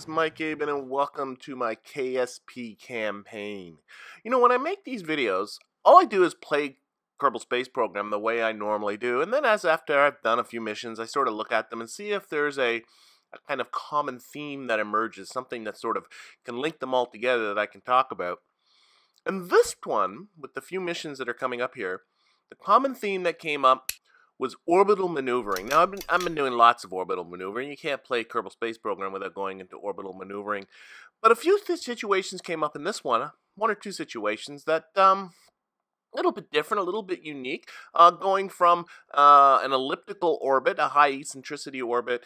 is Mike Aben and welcome to my KSP campaign. You know, when I make these videos, all I do is play Kerbal Space Program the way I normally do, and then as after I've done a few missions, I sort of look at them and see if there's a, a kind of common theme that emerges, something that sort of can link them all together that I can talk about. And this one, with the few missions that are coming up here, the common theme that came up was orbital maneuvering. Now, I've been, I've been doing lots of orbital maneuvering. You can't play Kerbal Space Program without going into orbital maneuvering. But a few situations came up in this one, one or two situations that um, a little bit different, a little bit unique, uh, going from uh, an elliptical orbit, a high eccentricity orbit,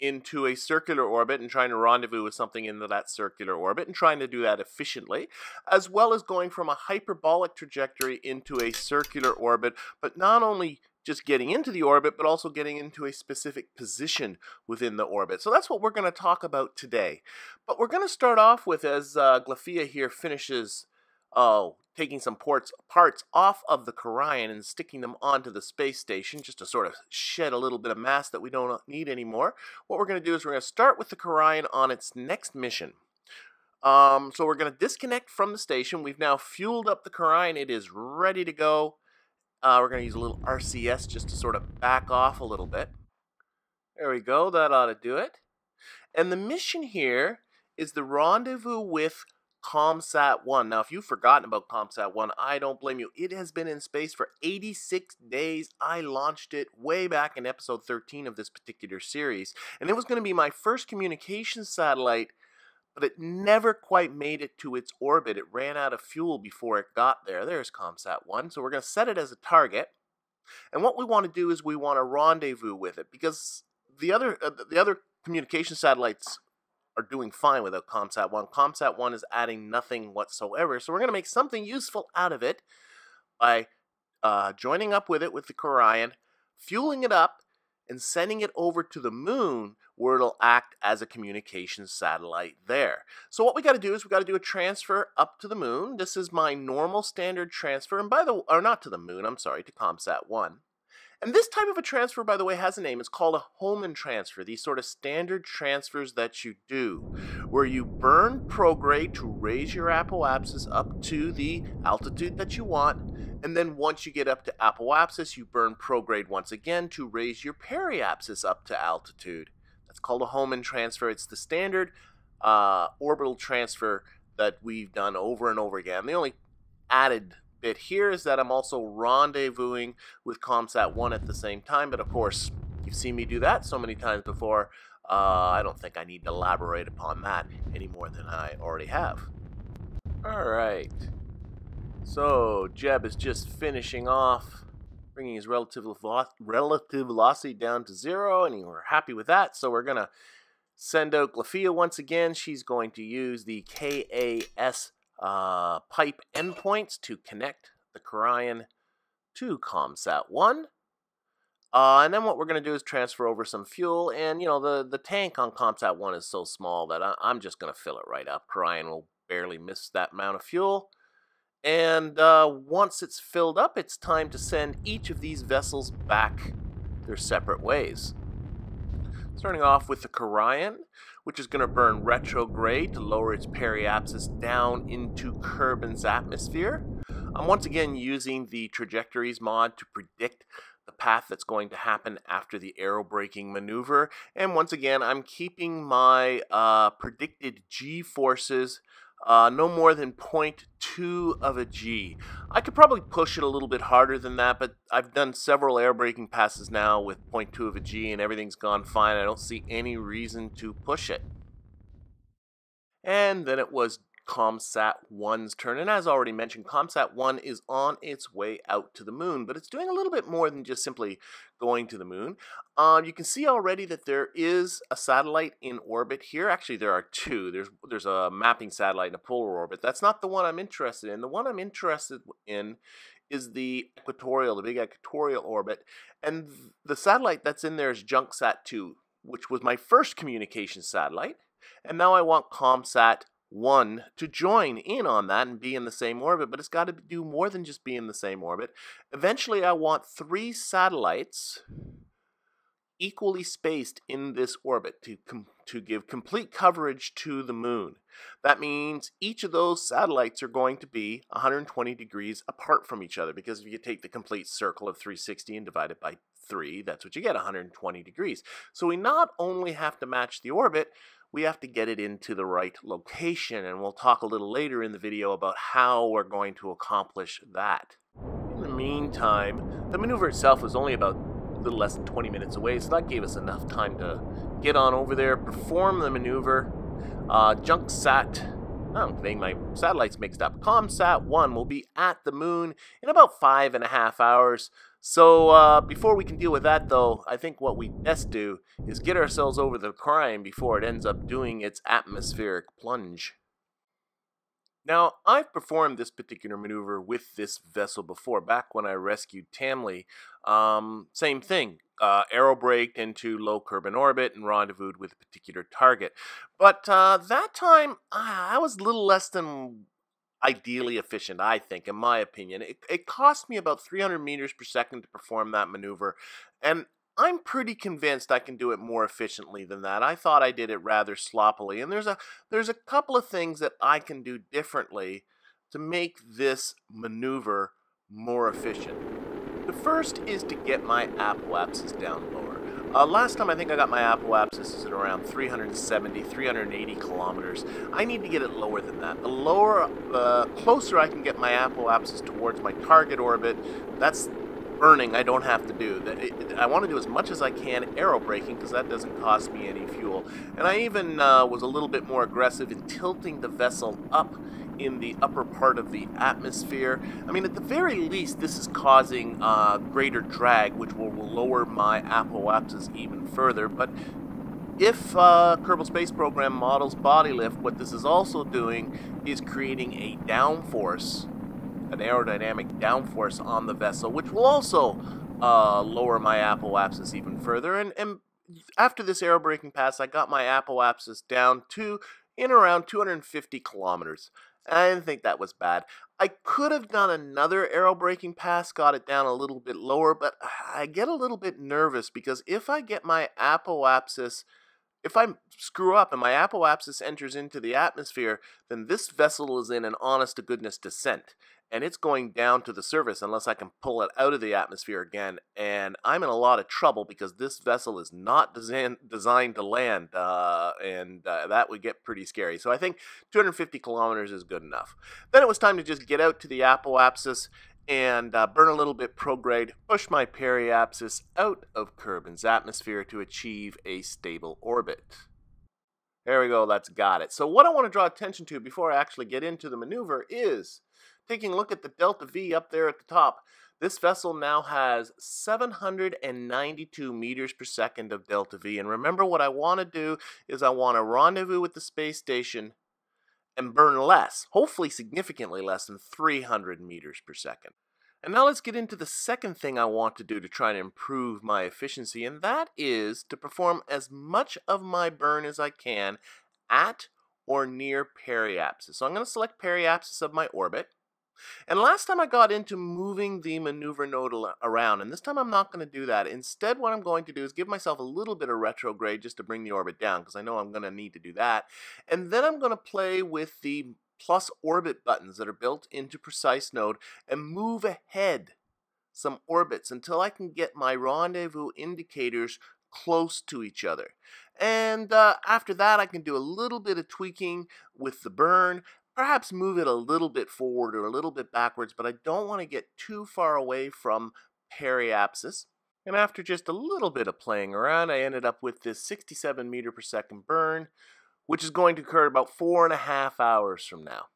into a circular orbit and trying to rendezvous with something into that circular orbit and trying to do that efficiently, as well as going from a hyperbolic trajectory into a circular orbit, but not only just getting into the orbit, but also getting into a specific position within the orbit. So that's what we're going to talk about today. But we're going to start off with, as uh, Glafia here finishes uh, taking some ports, parts off of the Karayan and sticking them onto the space station, just to sort of shed a little bit of mass that we don't need anymore. What we're going to do is we're going to start with the Karayan on its next mission. Um, so we're going to disconnect from the station. We've now fueled up the Karayan. It is ready to go. Uh, we're going to use a little RCS just to sort of back off a little bit. There we go. That ought to do it. And the mission here is the rendezvous with ComSat 1. Now, if you've forgotten about ComSat 1, I don't blame you. It has been in space for 86 days. I launched it way back in episode 13 of this particular series. And it was going to be my first communication satellite but it never quite made it to its orbit. It ran out of fuel before it got there. There's ComSat 1. So we're going to set it as a target. And what we want to do is we want to rendezvous with it because the other uh, the other communication satellites are doing fine without ComSat 1. ComSat 1 is adding nothing whatsoever. So we're going to make something useful out of it by uh, joining up with it with the Karayan, fueling it up, and sending it over to the moon where it'll act as a communication satellite there. So what we got to do is we got to do a transfer up to the moon. This is my normal standard transfer, and by the or not to the moon, I'm sorry, to ComSat 1. And this type of a transfer, by the way, has a name. It's called a Hohmann transfer, these sort of standard transfers that you do, where you burn prograde to raise your apoapsis up to the altitude that you want, and then once you get up to apoapsis, you burn prograde once again to raise your periapsis up to altitude. That's called a Hohmann transfer. It's the standard uh, orbital transfer that we've done over and over again. The only added bit here is that I'm also rendezvousing with ComSat 1 at the same time, but of course, you've seen me do that so many times before, uh, I don't think I need to elaborate upon that any more than I already have. Alright, so Jeb is just finishing off, bringing his relative, relative velocity down to zero, and we're happy with that, so we're going to send out Glafia once again. She's going to use the KAS uh, pipe endpoints to connect the Karayan to ComSat 1. Uh, and then what we're going to do is transfer over some fuel. And, you know, the, the tank on ComSat 1 is so small that I, am just going to fill it right up. Karayan will barely miss that amount of fuel. And uh, once it's filled up, it's time to send each of these vessels back their separate ways. Starting off with the Karayan, which is going to burn retrograde to lower its periapsis down into Kerbin's atmosphere. I'm once again using the trajectories mod to predict the path that's going to happen after the aerobraking maneuver. And once again, I'm keeping my uh, predicted G forces uh, no more than 0.2 of a G. I could probably push it a little bit harder than that, but I've done several air braking passes now with 0.2 of a G and everything's gone fine. I don't see any reason to push it. And then it was ComSat 1's turn. And as already mentioned, ComSat 1 is on its way out to the moon, but it's doing a little bit more than just simply going to the moon. Um, you can see already that there is a satellite in orbit here. Actually, there are two. There's, there's a mapping satellite in a polar orbit. That's not the one I'm interested in. The one I'm interested in is the equatorial, the big equatorial orbit. And the satellite that's in there is JunkSat 2, which was my first communication satellite. And now I want ComSat one to join in on that and be in the same orbit, but it's got to do more than just be in the same orbit. Eventually, I want three satellites equally spaced in this orbit to to give complete coverage to the moon. That means each of those satellites are going to be 120 degrees apart from each other because if you take the complete circle of 360 and divide it by 3, that's what you get 120 degrees. So we not only have to match the orbit, we have to get it into the right location, and we'll talk a little later in the video about how we're going to accomplish that. In the meantime, the maneuver itself was only about a little less than 20 minutes away, so that gave us enough time to get on over there, perform the maneuver. Uh, JunkSat I'm getting my satellites mixed up. ComSat 1 will be at the moon in about five and a half hours. So uh, before we can deal with that, though, I think what we best do is get ourselves over the crime before it ends up doing its atmospheric plunge. Now, I've performed this particular maneuver with this vessel before, back when I rescued Tamley. Um, same thing, uh, aerobraked into low Kerbin orbit and rendezvoused with a particular target. But uh, that time, I was a little less than ideally efficient, I think, in my opinion. It, it cost me about 300 meters per second to perform that maneuver, and I'm pretty convinced I can do it more efficiently than that. I thought I did it rather sloppily, and there's a there's a couple of things that I can do differently to make this maneuver more efficient. The first is to get my apoapsis down lower. Uh, last time I think I got my apoapsis is at around 370, 380 kilometers. I need to get it lower than that. The lower, uh, closer I can get my apoapsis towards my target orbit, that's burning I don't have to do. That. I want to do as much as I can aerobraking because that doesn't cost me any fuel. And I even uh, was a little bit more aggressive in tilting the vessel up in the upper part of the atmosphere. I mean, at the very least, this is causing uh, greater drag, which will lower my apoapsis even further. But if uh, Kerbal Space Program models body lift, what this is also doing is creating a downforce, an aerodynamic downforce on the vessel, which will also uh, lower my apoapsis even further. And, and after this aerobraking pass, I got my apoapsis down to in around 250 kilometers. I didn't think that was bad. I could have done another aerobraking pass, got it down a little bit lower, but I get a little bit nervous because if I get my apoapsis, if I screw up and my apoapsis enters into the atmosphere, then this vessel is in an honest to goodness descent and it's going down to the surface unless I can pull it out of the atmosphere again. And I'm in a lot of trouble because this vessel is not design, designed to land, uh, and uh, that would get pretty scary. So I think 250 kilometers is good enough. Then it was time to just get out to the apoapsis and uh, burn a little bit prograde, push my periapsis out of Kerbin's atmosphere to achieve a stable orbit. There we go, that's got it. So what I want to draw attention to before I actually get into the maneuver is Taking a look at the Delta V up there at the top, this vessel now has 792 meters per second of Delta V. And remember what I want to do is I want to rendezvous with the space station and burn less, hopefully significantly less than 300 meters per second. And now let's get into the second thing I want to do to try to improve my efficiency, and that is to perform as much of my burn as I can at or near periapsis. So I'm going to select periapsis of my orbit. And last time I got into moving the maneuver node around, and this time I'm not going to do that. Instead, what I'm going to do is give myself a little bit of retrograde just to bring the orbit down, because I know I'm going to need to do that. And then I'm going to play with the plus orbit buttons that are built into Precise Node and move ahead some orbits until I can get my rendezvous indicators close to each other. And uh, after that, I can do a little bit of tweaking with the burn perhaps move it a little bit forward or a little bit backwards, but I don't want to get too far away from periapsis. And after just a little bit of playing around, I ended up with this 67 meter per second burn, which is going to occur about four and a half hours from now.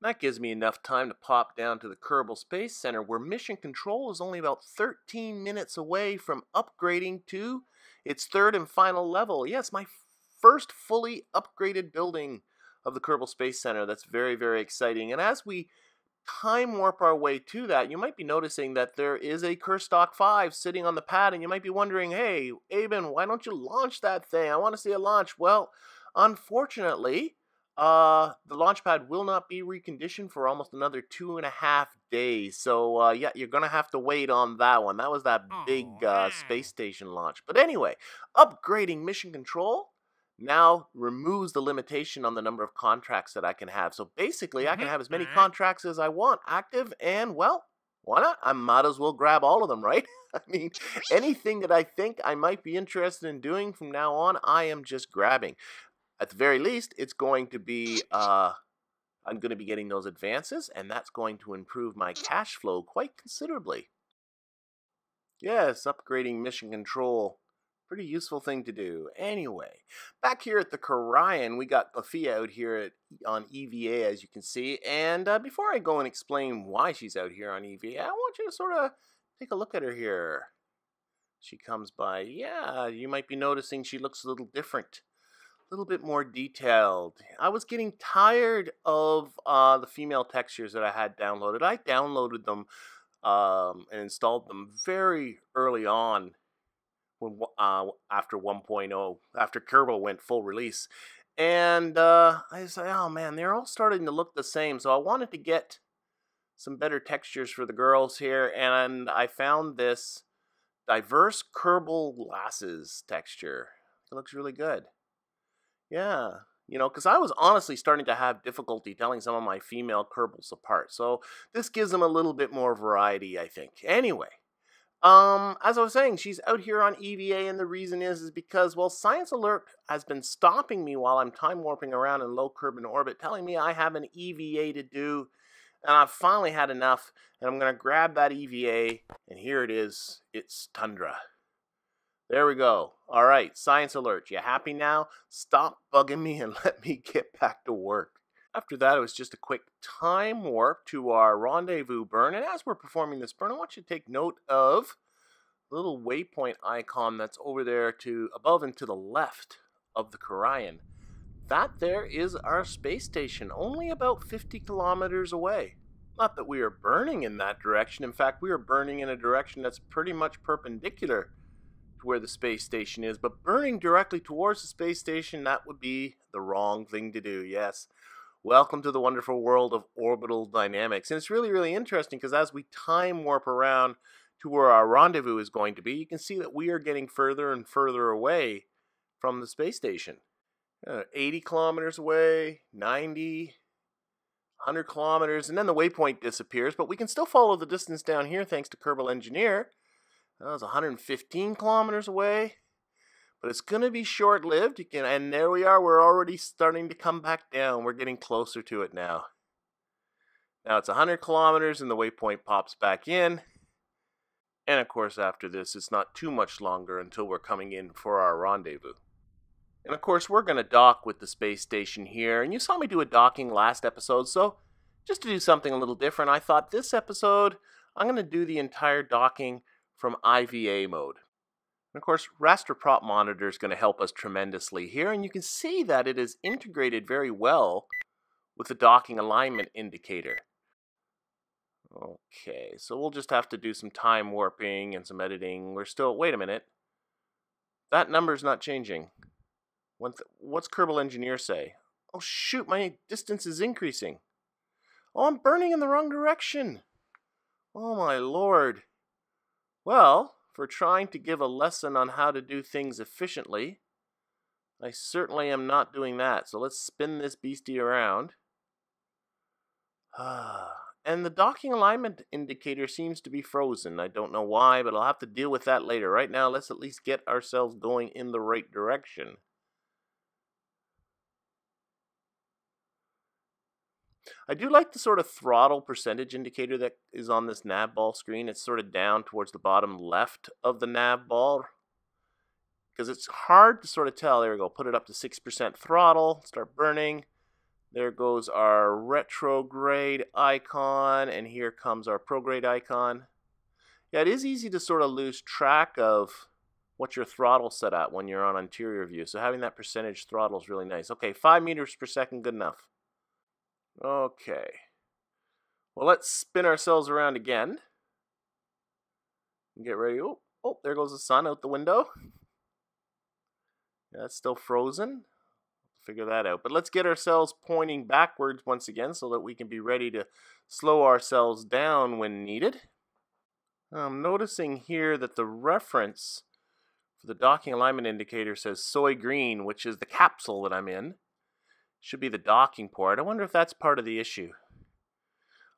That gives me enough time to pop down to the Kerbal Space Center, where mission control is only about 13 minutes away from upgrading to its third and final level. Yes, my first fully upgraded building of the Kerbal Space Center. That's very, very exciting. And as we time warp our way to that, you might be noticing that there is a Kerstock 5 sitting on the pad, and you might be wondering, hey, Aben, why don't you launch that thing? I want to see a launch. Well, unfortunately, uh, the launch pad will not be reconditioned for almost another two and a half days. So, uh, yeah, you're going to have to wait on that one. That was that big uh, space station launch. But anyway, upgrading mission control now removes the limitation on the number of contracts that I can have. So basically, I can have as many contracts as I want active, and well, why not? I might as well grab all of them, right? I mean, anything that I think I might be interested in doing from now on, I am just grabbing. At the very least, it's going to be, uh, I'm going to be getting those advances, and that's going to improve my cash flow quite considerably. Yes, upgrading mission control Pretty useful thing to do. Anyway, back here at the Karayan, we got Lafia out here at, on EVA, as you can see. And uh, before I go and explain why she's out here on EVA, I want you to sort of take a look at her here. She comes by. Yeah, you might be noticing she looks a little different. A little bit more detailed. I was getting tired of uh, the female textures that I had downloaded. I downloaded them um, and installed them very early on when uh, after 1.0 after Kerbal went full release, and uh, I say, oh man, they're all starting to look the same. So I wanted to get some better textures for the girls here, and I found this diverse Kerbal glasses texture. It looks really good. Yeah, you know, because I was honestly starting to have difficulty telling some of my female Kerbals apart. So this gives them a little bit more variety, I think. Anyway, um, as I was saying, she's out here on EVA, and the reason is is because well, Science Alert has been stopping me while I'm time warping around in low Kerbin orbit, telling me I have an EVA to do, and I've finally had enough, and I'm gonna grab that EVA, and here it is. It's Tundra. There we go. All right, Science Alert. You happy now? Stop bugging me and let me get back to work. After that, it was just a quick time warp to our rendezvous burn. And as we're performing this burn, I want you to take note of the little waypoint icon that's over there to above and to the left of the Karayan. That there is our space station, only about 50 kilometers away. Not that we are burning in that direction. In fact, we are burning in a direction that's pretty much perpendicular to where the space station is. But burning directly towards the space station, that would be the wrong thing to do. Yes, Welcome to the wonderful world of orbital dynamics. And it's really, really interesting because as we time warp around to where our rendezvous is going to be, you can see that we are getting further and further away from the space station. Uh, 80 kilometers away, 90, 100 kilometers, and then the waypoint disappears, but we can still follow the distance down here thanks to Kerbal Engineer. That was 115 kilometers away, but it's going to be short lived. And there we are. We're already starting to come back down. We're getting closer to it now. Now it's 100 kilometers, and the waypoint pops back in. And of course, after this, it's not too much longer until we're coming in for our rendezvous. And of course, we're going to dock with the space station here. And you saw me do a docking last episode, so just to do something a little different, I thought this episode I'm going to do the entire docking from IVA mode. And of course, RasterPropMonitor is going to help us tremendously here, and you can see that it is integrated very well with the docking alignment indicator. Okay, so we'll just have to do some time warping and some editing. We're still, wait a minute. That number's not changing. What's Kerbal Engineer say? Oh shoot, my distance is increasing. Oh, I'm burning in the wrong direction. Oh my lord. Well, for trying to give a lesson on how to do things efficiently. I certainly am not doing that, so let's spin this beastie around. and the docking alignment indicator seems to be frozen. I don't know why, but I'll have to deal with that later. Right now, let's at least get ourselves going in the right direction. I do like the sort of throttle percentage indicator that is on this nav ball screen. It's sort of down towards the bottom left of the nav ball because it's hard to sort of tell. There we go. Put it up to 6% throttle, start burning. There goes our retrograde icon, and here comes our prograde icon. Yeah, it is easy to sort of lose track of what your throttle set at when you're on interior view. So having that percentage throttle is really nice. Okay, 5 meters per second, good enough. Okay. Well, let's spin ourselves around again. Get ready. Oh, oh, there goes the sun out the window. It's still frozen. Figure that out. But let's get ourselves pointing backwards once again so that we can be ready to slow ourselves down when needed. I'm noticing here that the reference for the docking alignment indicator says soy green, which is the capsule that I'm in. Should be the docking port. I wonder if that's part of the issue.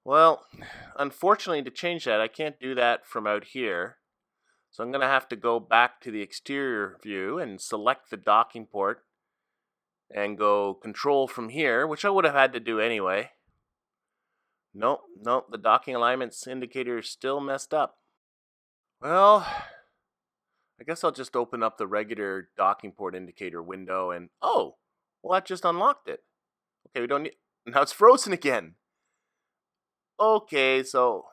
Well, unfortunately to change that, I can't do that from out here. So I'm going to have to go back to the exterior view and select the docking port and go control from here, which I would have had to do anyway. Nope, nope, the docking alignments indicator is still messed up. Well, I guess I'll just open up the regular docking port indicator window and, oh, well that just unlocked it. Okay, we don't need, now it's frozen again. Okay, so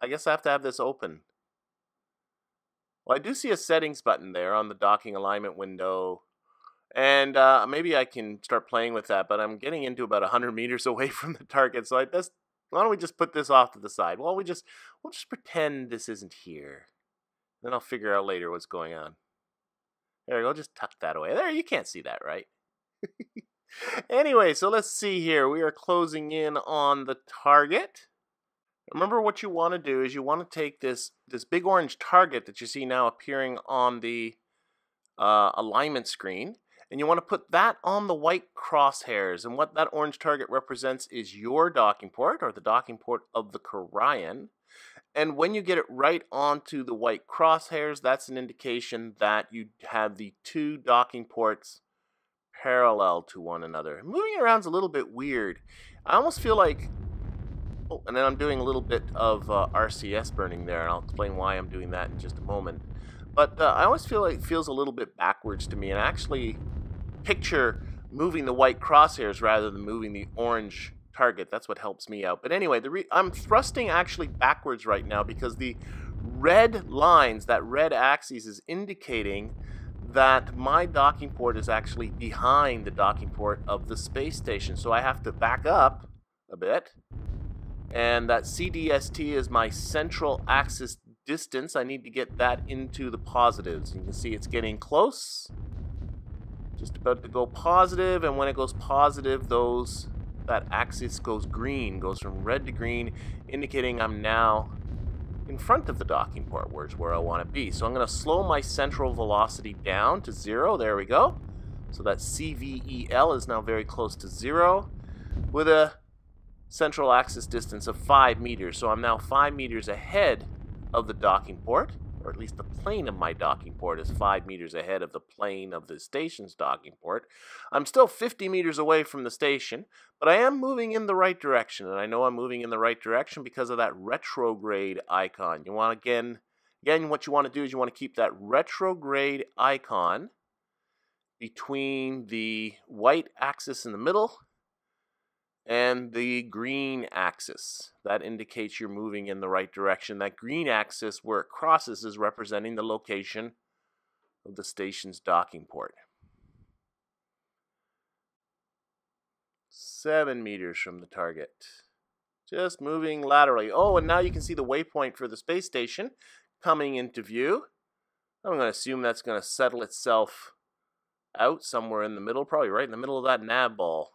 I guess I have to have this open. Well, I do see a settings button there on the docking alignment window. And uh, maybe I can start playing with that, but I'm getting into about 100 meters away from the target. So I just, why don't we just put this off to the side? Well, we just, we'll just pretend this isn't here. Then I'll figure out later what's going on. There we go, just tuck that away. There, you can't see that, right? anyway, so let's see here. We are closing in on the target. Remember what you want to do is you want to take this, this big orange target that you see now appearing on the uh, alignment screen and you want to put that on the white crosshairs. And what that orange target represents is your docking port or the docking port of the Karayan. And when you get it right onto the white crosshairs, that's an indication that you have the two docking ports parallel to one another. Moving around is a little bit weird. I almost feel like Oh, and then I'm doing a little bit of uh, RCS burning there, and I'll explain why I'm doing that in just a moment. But uh, I always feel like it feels a little bit backwards to me, and I actually picture moving the white crosshairs rather than moving the orange target. That's what helps me out. But anyway, the I'm thrusting actually backwards right now because the red lines, that red axis is indicating that my docking port is actually behind the docking port of the space station. So I have to back up a bit and that CDST is my central axis distance. I need to get that into the positives. You can see it's getting close. Just about to go positive, and when it goes positive, those that axis goes green, goes from red to green, indicating I'm now in front of the docking port, where's where I want to be. So I'm going to slow my central velocity down to zero. There we go. So that CVEL is now very close to zero with a central axis distance of 5 meters. So I'm now 5 meters ahead of the docking port, or at least the plane of my docking port is 5 meters ahead of the plane of the station's docking port. I'm still 50 meters away from the station, but I am moving in the right direction, and I know I'm moving in the right direction because of that retrograde icon. You want again, again, what you want to do is you want to keep that retrograde icon between the white axis in the middle and the green axis. That indicates you're moving in the right direction. That green axis where it crosses is representing the location of the station's docking port. Seven meters from the target. Just moving laterally. Oh, and now you can see the waypoint for the space station coming into view. I'm going to assume that's going to settle itself out somewhere in the middle, probably right in the middle of that nav ball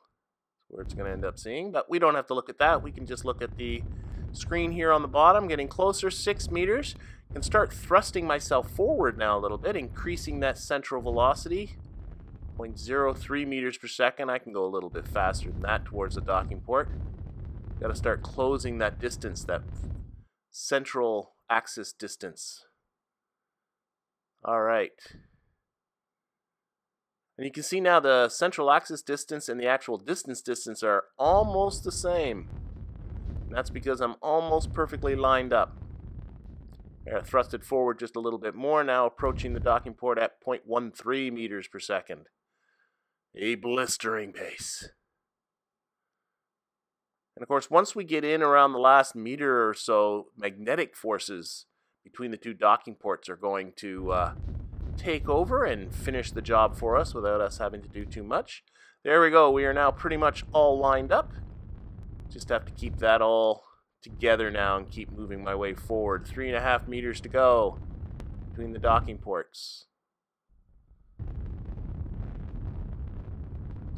where it's going to end up seeing. But we don't have to look at that. We can just look at the screen here on the bottom, getting closer, 6 meters. and start thrusting myself forward now a little bit, increasing that central velocity. 0.03 meters per second. I can go a little bit faster than that towards the docking port. Got to start closing that distance, that central axis distance. All right. And you can see now the central axis distance and the actual distance distance are almost the same. And that's because I'm almost perfectly lined up. I thrusted forward just a little bit more, now approaching the docking port at 0.13 meters per second. A blistering pace. And of course, once we get in around the last meter or so, magnetic forces between the two docking ports are going to uh, take over and finish the job for us without us having to do too much. There we go. We are now pretty much all lined up. Just have to keep that all together now and keep moving my way forward. Three and a half meters to go between the docking ports.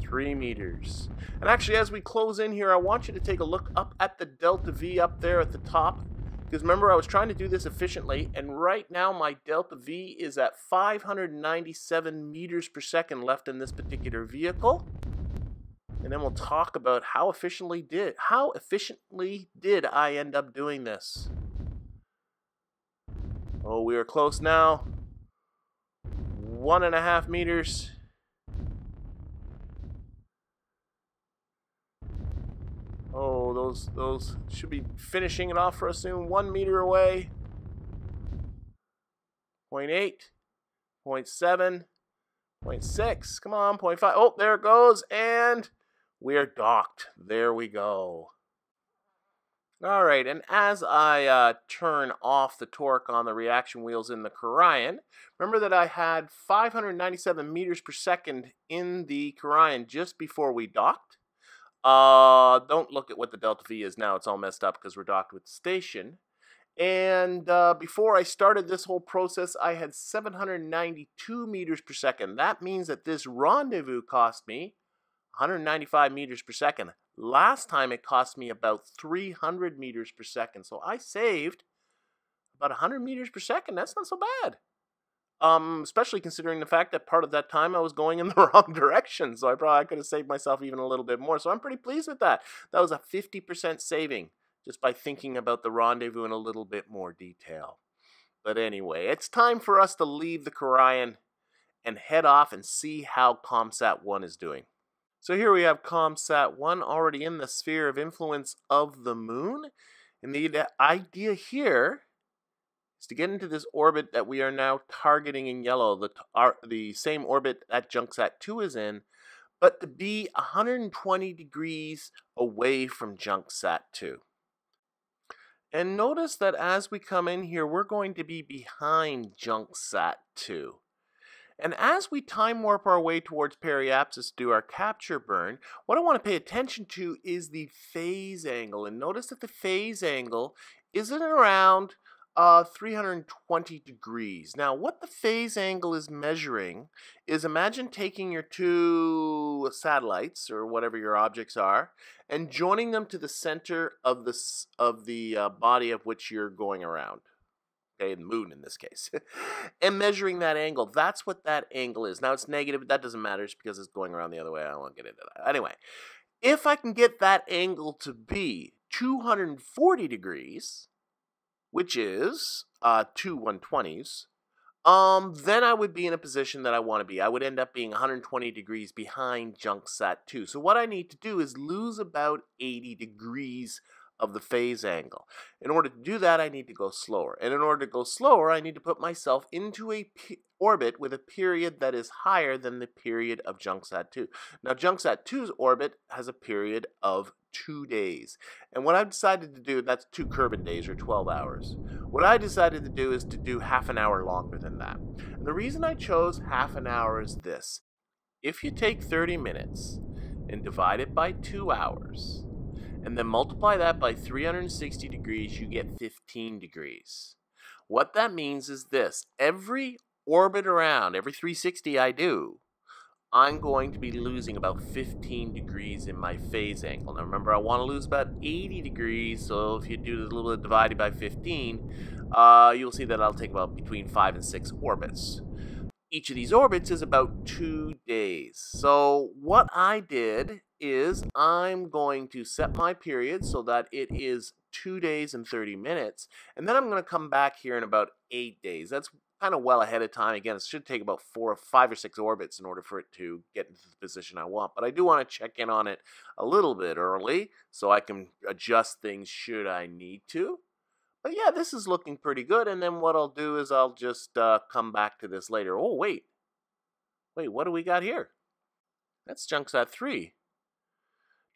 Three meters. And actually, as we close in here, I want you to take a look up at the Delta V up there at the top. Because remember, I was trying to do this efficiently, and right now my delta V is at 597 meters per second left in this particular vehicle. And then we'll talk about how efficiently did how efficiently did I end up doing this. Oh, we are close now. One and a half meters. Oh, those those should be finishing it off for us soon. One meter away. 0 0.8, 0 0.7, 0.6. Come on, 0.5. Oh, there it goes. And we're docked. There we go. All right, and as I uh, turn off the torque on the reaction wheels in the Karion, remember that I had 597 meters per second in the Karion just before we docked. Uh, don't look at what the delta V is now. It's all messed up because we're docked with the station. And uh, before I started this whole process, I had 792 meters per second. That means that this rendezvous cost me 195 meters per second. Last time it cost me about 300 meters per second. So I saved about 100 meters per second. That's not so bad. Um, especially considering the fact that part of that time I was going in the wrong direction. So I probably could have saved myself even a little bit more. So I'm pretty pleased with that. That was a 50% saving just by thinking about the rendezvous in a little bit more detail. But anyway, it's time for us to leave the Karion and head off and see how ComSat 1 is doing. So here we have ComSat 1 already in the sphere of influence of the moon. And the idea here is to get into this orbit that we are now targeting in yellow, the, our, the same orbit that JunkSat 2 is in, but to be 120 degrees away from JunkSat 2. And notice that as we come in here, we're going to be behind JunkSat 2. And as we time warp our way towards periapsis to do our capture burn, what I want to pay attention to is the phase angle. And notice that the phase angle isn't around uh, 320 degrees. Now, what the phase angle is measuring is imagine taking your two satellites or whatever your objects are and joining them to the center of the, of the uh, body of which you're going around okay, the moon in this case, and measuring that angle. That's what that angle is. Now it's negative, but that doesn't matter it's because it's going around the other way. I won't get into that. Anyway, if I can get that angle to be 240 degrees, which is uh, two 120s, um, then I would be in a position that I want to be. I would end up being 120 degrees behind JunkSat 2. So what I need to do is lose about 80 degrees of the phase angle. In order to do that, I need to go slower. And in order to go slower, I need to put myself into a orbit with a period that is higher than the period of JunkSat 2. Now, JunkSat 2's orbit has a period of two days. And what I've decided to do, that's two Kerbin days or 12 hours. What I decided to do is to do half an hour longer than that. And the reason I chose half an hour is this. If you take 30 minutes and divide it by two hours, and then multiply that by 360 degrees, you get 15 degrees. What that means is this every orbit around, every 360 I do, I'm going to be losing about 15 degrees in my phase angle. Now remember, I want to lose about 80 degrees, so if you do a little bit divided by 15, uh, you'll see that I'll take about between 5 and 6 orbits. Each of these orbits is about 2 days. So what I did is I'm going to set my period so that it is two days and 30 minutes. And then I'm going to come back here in about eight days. That's kind of well ahead of time. Again, it should take about four or five or six orbits in order for it to get into the position I want. But I do want to check in on it a little bit early so I can adjust things should I need to. Yeah, this is looking pretty good. And then what I'll do is I'll just uh, come back to this later. Oh, wait. Wait, what do we got here? That's JunkSat 3.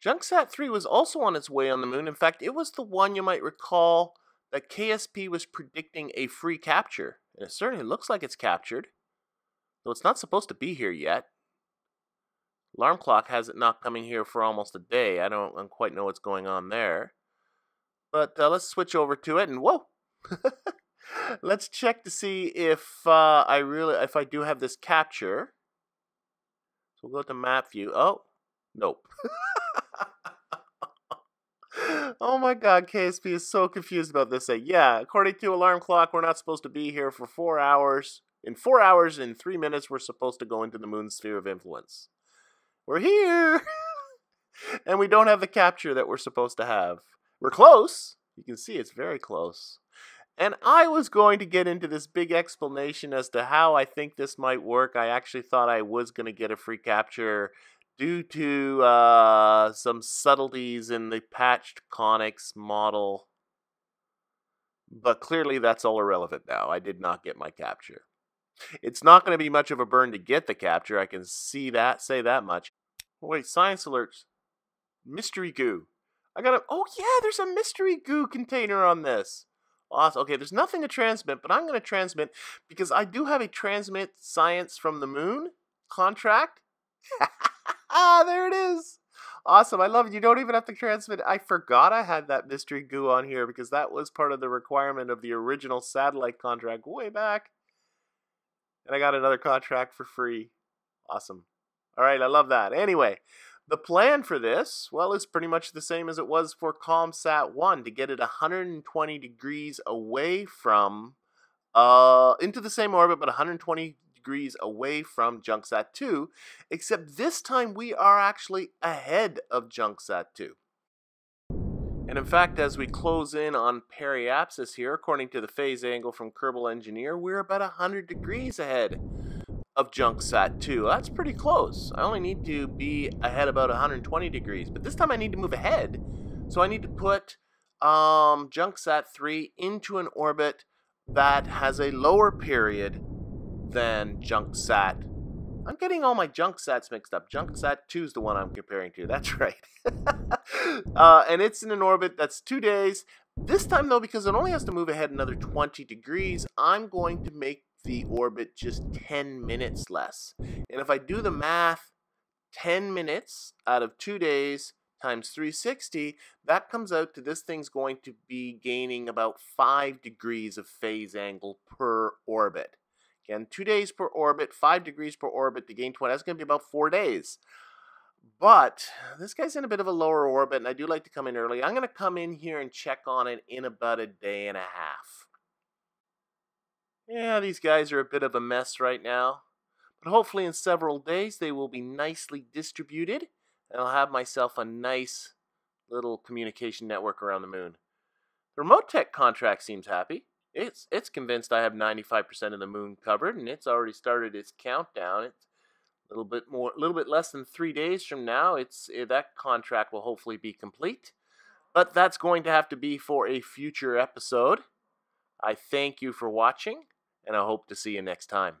JunkSat 3 was also on its way on the moon. In fact, it was the one you might recall that KSP was predicting a free capture. And it certainly looks like it's captured, though it's not supposed to be here yet. Alarm clock has it not coming here for almost a day. I don't quite know what's going on there. But uh, let's switch over to it, and whoa! let's check to see if uh, I really, if I do have this capture. So we'll go to map view. Oh, nope. oh my god, KSP is so confused about this. Say, yeah, according to alarm clock, we're not supposed to be here for four hours. In four hours and three minutes, we're supposed to go into the moon's sphere of influence. We're here! and we don't have the capture that we're supposed to have. We're close. You can see it's very close. And I was going to get into this big explanation as to how I think this might work. I actually thought I was going to get a free capture due to uh, some subtleties in the patched Conics model. But clearly that's all irrelevant now. I did not get my capture. It's not going to be much of a burn to get the capture. I can see that, say that much. Wait, science alerts. Mystery goo. I got a. Oh, yeah, there's a mystery goo container on this. Awesome. Okay, there's nothing to transmit, but I'm going to transmit because I do have a transmit science from the moon contract. ah, there it is. Awesome. I love it. You don't even have to transmit. I forgot I had that mystery goo on here because that was part of the requirement of the original satellite contract way back. And I got another contract for free. Awesome. All right, I love that. Anyway, the plan for this, well, is pretty much the same as it was for ComSat 1 to get it 120 degrees away from, uh, into the same orbit, but 120 degrees away from JunkSat 2, except this time we are actually ahead of JunkSat 2. And in fact, as we close in on periapsis here, according to the phase angle from Kerbal Engineer, we're about 100 degrees ahead of JunkSat 2. That's pretty close. I only need to be ahead about 120 degrees, but this time I need to move ahead. So I need to put um, JunkSat 3 into an orbit that has a lower period than JunkSat. I'm getting all my JunkSats mixed up. JunkSat 2 is the one I'm comparing to. That's right. uh, and it's in an orbit that's two days. This time, though, because it only has to move ahead another 20 degrees, I'm going to make the orbit just 10 minutes less. And if I do the math, 10 minutes out of two days times 360, that comes out to this thing's going to be gaining about 5 degrees of phase angle per orbit. Again, 2 days per orbit, 5 degrees per orbit to gain 20. That's going to be about 4 days. But this guy's in a bit of a lower orbit, and I do like to come in early. I'm going to come in here and check on it in about a day and a half. Yeah, these guys are a bit of a mess right now. But hopefully in several days they will be nicely distributed and I'll have myself a nice little communication network around the moon. The remote tech contract seems happy. It's it's convinced I have 95% of the moon covered and it's already started its countdown. It's a little bit more a little bit less than 3 days from now it's eh, that contract will hopefully be complete. But that's going to have to be for a future episode. I thank you for watching and I hope to see you next time.